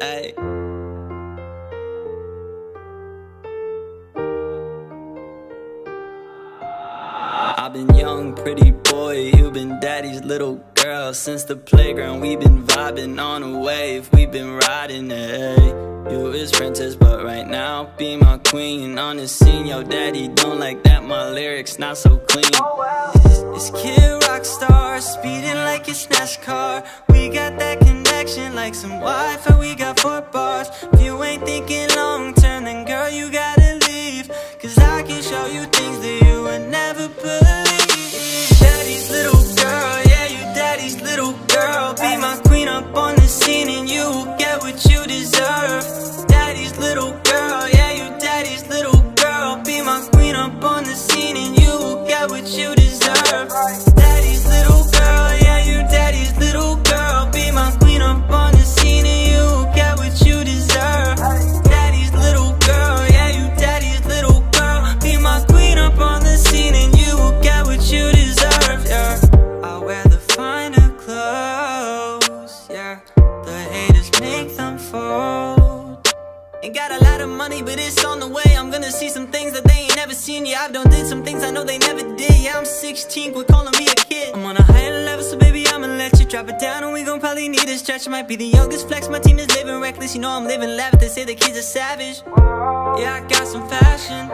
Hey. I've been young, pretty boy, you've been daddy's little girl. Since the playground, we've been vibing on a wave, we've been riding, hey. You is princess, but right now, be my queen. On the scene, yo daddy don't like that, my lyrics not so clean. Oh, this kid rock star, speeding like it's NASCAR. We got that connection some Wi-Fi. We got four bars. If you ain't thinking long term, then girl, you gotta leave. Cause I can show you things that you would never believe. Daddy's little girl, yeah, you daddy's little girl. Be my Ain't got a lot of money, but it's on the way. I'm gonna see some things that they ain't never seen. Yeah, I've done did some things I know they never did. Yeah, I'm 16, quit calling me a kid. I'm on a higher level, so baby, I'ma let you drop it down. And we gon' probably need a stretch. Might be the youngest flex. My team is living reckless. You know I'm living lavish. They say the kids are savage. Yeah, I got some fashion.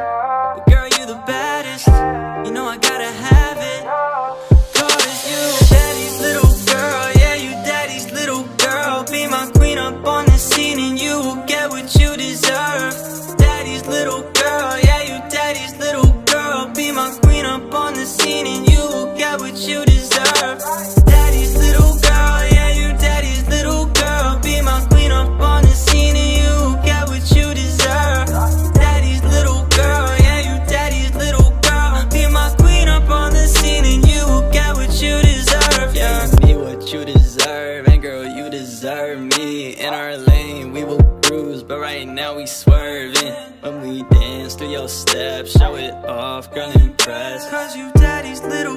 But right now we swerving. When we dance through your steps, show it off, girl, impress. Cause you daddy's little